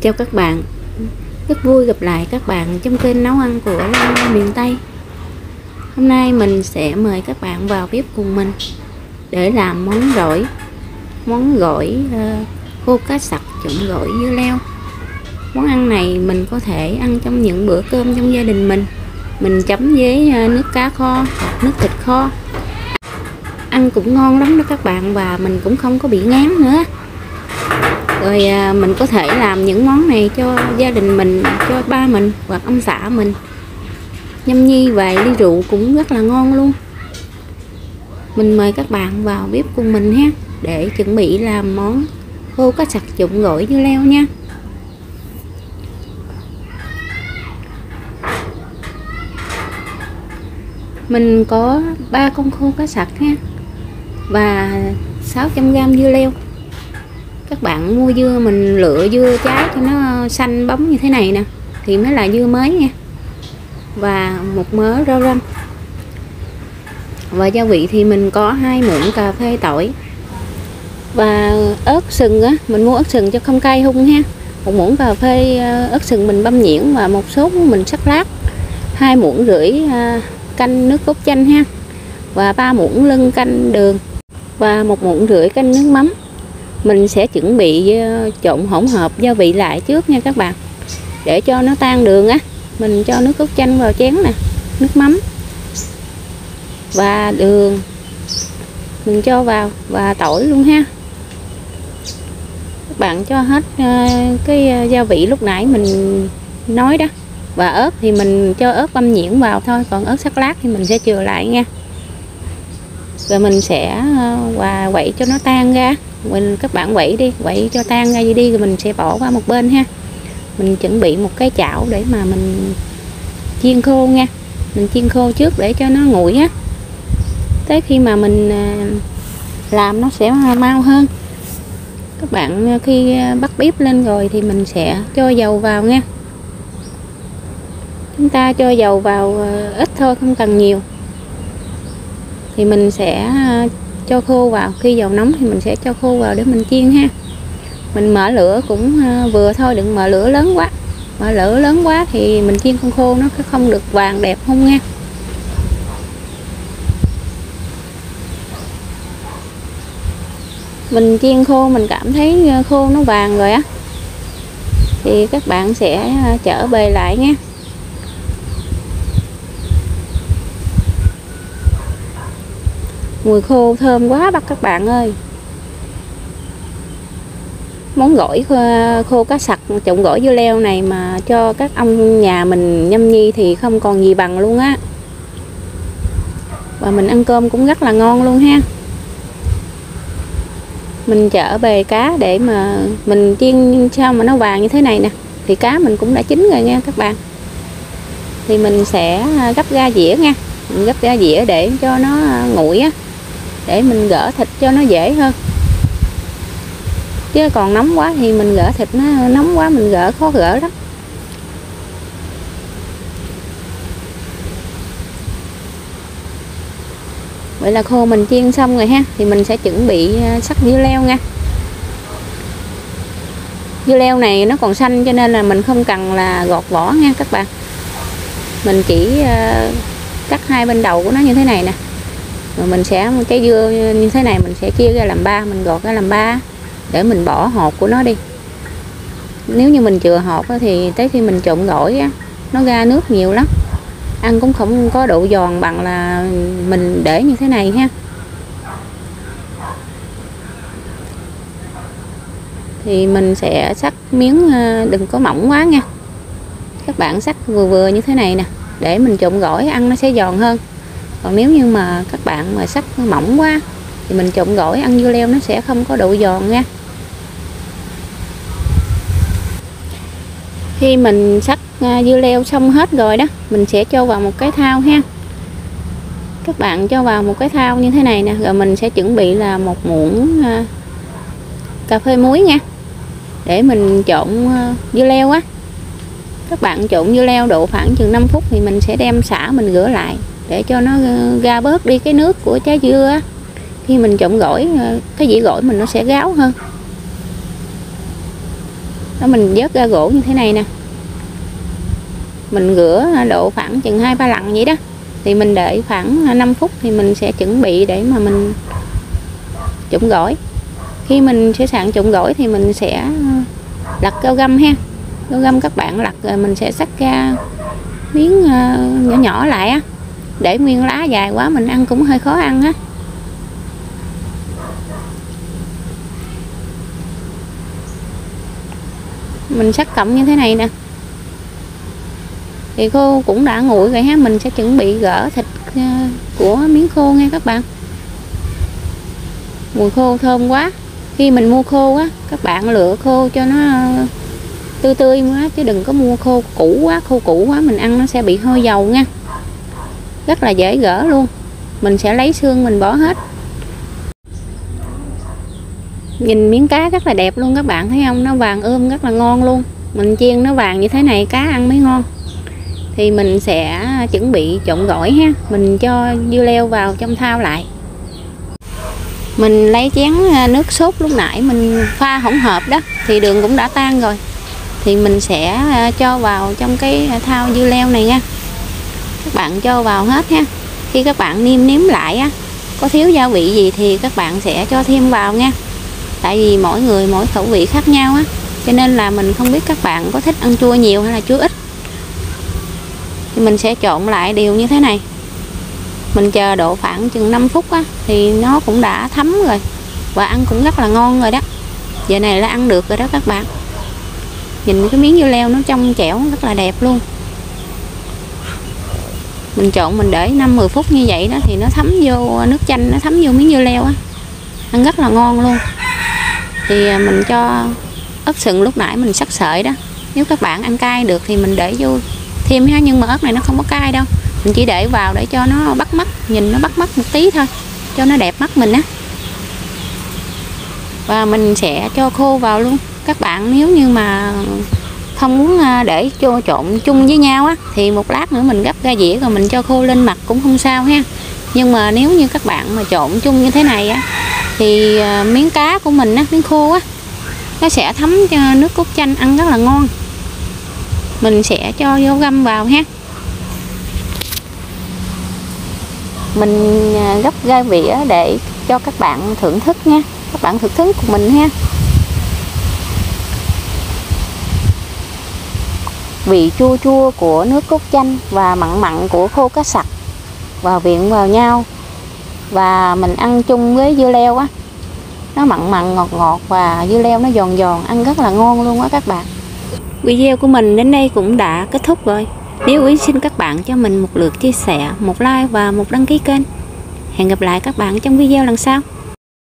Chào các bạn. Rất vui gặp lại các bạn trong kênh nấu ăn của Lan Lan miền Tây. Hôm nay mình sẽ mời các bạn vào bếp cùng mình Để làm món gỏi Món gỏi uh, khô cá sặc trộn gỏi dưa leo. Món ăn này mình có thể ăn trong những bữa cơm trong gia đình mình. Mình chấm với ờ, nước cá kho hoặc nước thịt kho. Ăn cũng ngon lắm đó các bạn Và mình cũng không có bị ngán nữa rồi à, mình có thể làm những món này cho gia đình mình, cho ba mình hoặc ông xã mình. Nhâm nhi vài ly rượu cũng rất là ngon luôn. Mình mời các bạn vào bếp cùng mình ha, để chuẩn bị làm món khô cá sặc trụng gỏi dưa leo nha. Mình có ba con khô cá sặc ha và 600g dưa leo các bạn mua dưa mình lựa dưa trái cho nó xanh bóng như thế này nè, thì mới là dưa mới nha. Và một mớ rau răm. Và gia vị thì mình có hai muỗng cà phê tỏi. Và ớt sừng á, mình mua ớt sừng cho không cay hung ha. Một muỗng cà phê ờ, ớt sừng mình băm nhuyễn và một số mình sắc lát. Hai muỗng rưỡi ờ, canh nước cốt chanh ha. Và ba muỗng lưng canh đường. Và một muỗng rưỡi canh nước mắm mình sẽ chuẩn bị ờ, trộn hỗn hợp gia vị lại trước nha các bạn. Để cho nó tan đường á. Mình cho nước cốt chanh vào chén nè, nước mắm và đường. Mình cho vào và tỏi luôn ha. Các bạn cho hết ờ, cái ờ, gia vị lúc nãy mình nói đó. Và ớt thì mình cho ớt băm nhuyễn vào thôi, còn ớt sắc lát thì mình sẽ chừa lại nha. Rồi mình sẽ quậy cho nó tan ra mình các bạn quậy đi quậy cho tan ra đi rồi mình sẽ bỏ qua một bên ha. Mình chuẩn bị một cái chảo để mà mình chiên khô nha. Mình chiên khô trước để cho nó nguội á. Tới khi mà mình à, làm nó sẽ mau hơn. Các bạn khi bắt bếp lên rồi thì mình sẽ cho dầu vào nha. Chúng ta cho dầu vào à, ít thôi, không cần nhiều. Thì mình sẽ à, cho khô vào. Khi dầu nóng thì mình sẽ cho khô vào để mình chiên ha. Mình mở lửa cũng à, vừa thôi, đừng mở lửa lớn quá. Mở lửa lớn quá thì mình chiên không khô nó không được vàng đẹp không nha. Mình chiên khô, mình cảm thấy à, khô nó vàng rồi á. Thì các bạn sẽ à, trở bề lại nha. Mùi khô thơm quá bắt các bạn ơi. Món gỏi khô cá sặc, trộn gỏi dưa leo này mà cho các ông nhà mình nhâm nhi thì không còn gì bằng luôn á. Và mình ăn cơm cũng rất là ngon luôn ha. Mình chở bề cá để mà mình chiên sao mà nó vàng như thế này nè. Thì cá mình cũng đã chín rồi nha các bạn. Thì mình sẽ gấp ra dĩa nha. Mình gấp ra dĩa để cho nó à, nguội á để mình gỡ thịt cho nó dễ hơn. Chứ còn nóng quá thì mình gỡ thịt nó, nóng quá mình gỡ, khó gỡ lắm. Vậy là khô mình chiên xong rồi ha, thì mình sẽ chuẩn bị sắt sắc dưa leo nha. Dưa leo này nó còn xanh cho nên là mình không cần là gọt vỏ nha các bạn. Mình chỉ à, cắt hai bên đầu của nó như thế này nè rồi mình sẽ, cái dưa như thế này mình sẽ chia ra làm ba, mình gọt ra làm ba để mình bỏ hột của nó đi. Nếu như mình chừa hột thì tới khi mình trộn gỏi á, nó ra nước nhiều lắm. Ăn cũng không có độ giòn bằng là mình để như thế này ha. Thì mình sẽ sắt miếng à, đừng có mỏng quá nha. Các bạn sắt vừa vừa như thế này nè, để mình trộn gỏi ăn nó sẽ giòn hơn còn nếu như mà các bạn mà sắc mỏng quá, thì mình trộn gỏi ăn dưa leo nó sẽ không có độ giòn nha. Khi mình sắc à, dưa leo xong hết rồi đó, mình sẽ cho vào một cái thao ha. Các bạn cho vào một cái thao như thế này nè, rồi mình sẽ chuẩn bị là một muỗng à, cà phê muối nha, để mình trộn à, dưa leo á. Các bạn trộn dưa leo độ khoảng chừng 5 phút thì mình sẽ đem xả mình rửa lại để cho nó ờ, ra bớt đi cái nước của trái dưa khi mình trộn gỏi ờ, cái dĩa gỏi mình nó sẽ gáo hơn. Đó, mình vớt ra gỗ như thế này nè. Mình rửa độ khoảng chừng hai ba lần vậy đó. Thì mình đợi khoảng 5 phút thì mình sẽ chuẩn bị để mà mình trộn gỏi. Khi mình sẽ sạn trộn gỏi thì mình sẽ ờ, lật cao găm ha. Cao găm các bạn lật rồi mình sẽ cắt ra miếng nhỏ nhỏ lại á để nguyên lá dài quá mình ăn cũng hơi khó ăn á. Mình sắc cộng như thế này nè. Thì khô cũng đã nguội rồi ha, mình sẽ chuẩn bị gỡ thịt ờ, của miếng khô nha các bạn. Mùi khô thơm quá. Khi mình mua khô á, các bạn lựa khô cho nó ờ, tươi tươi quá, chứ đừng có mua khô cũ quá, khô cũ quá mình ăn nó sẽ bị hơi dầu nha rất là dễ gỡ luôn. Mình sẽ lấy xương mình bỏ hết. Nhìn miếng cá rất là đẹp luôn các bạn, thấy không? Nó vàng ươm rất là ngon luôn. Mình chiên nó vàng như thế này cá ăn mới ngon. Thì mình sẽ chuẩn bị trộn gỏi ha. Mình cho dưa leo vào trong thao lại. Mình lấy chén à, nước sốt lúc nãy mình pha hỗn hợp đó, thì đường cũng đã tan rồi. Thì mình sẽ à, cho vào trong cái thao dưa leo này nha các bạn cho vào hết ha. Khi các bạn nêm nếm lại á, có thiếu gia vị gì thì các bạn sẽ cho thêm vào nha. Tại vì mỗi người mỗi khẩu vị khác nhau á, cho nên là mình không biết các bạn có thích ăn chua nhiều hay là chua ít. Thì mình sẽ trộn lại đều như thế này. Mình chờ độ khoảng chừng 5 phút á, thì nó cũng đã thấm rồi và ăn cũng rất là ngon rồi đó. Giờ này là ăn được rồi đó các bạn. Nhìn cái miếng dưa leo nó trong chẻo rất là đẹp luôn mình trộn mình để 5-10 phút như vậy đó thì nó thấm vô nước chanh, nó thấm vô miếng dưa leo á. Ăn rất là ngon luôn. Thì à, mình cho ớt sừng lúc nãy mình sắc sợi đó. Nếu các bạn ăn cay được thì mình để vô thêm ha nhưng mà ớt này nó không có cay đâu. Mình chỉ để vào để cho nó bắt mắt, nhìn nó bắt mắt một tí thôi, cho nó đẹp mắt mình á. Và mình sẽ cho khô vào luôn. Các bạn nếu như mà không muốn à, để cho trộn chung với nhau á, thì một lát nữa mình gấp ra dĩa rồi mình cho khô lên mặt cũng không sao ha. Nhưng mà nếu như các bạn mà trộn chung như thế này á, thì à, miếng cá của mình á, miếng khô á, nó sẽ thấm cho nước cốt chanh ăn rất là ngon. Mình sẽ cho vô găm vào ha. Mình à, gấp ra vỉa để cho các bạn thưởng thức nha, các bạn thưởng thức của mình ha. Vị chua chua của nước cốt chanh và mặn mặn của khô cá sặc vào viện vào nhau. Và mình ăn chung với dưa leo á. Nó mặn mặn, ngọt ngọt và dưa leo nó giòn giòn, ăn rất là ngon luôn á các bạn. Video của mình đến đây cũng đã kết thúc rồi. Nếu quý xin các bạn cho mình một lượt chia sẻ, một like và một đăng ký kênh. Hẹn gặp lại các bạn trong video lần sau.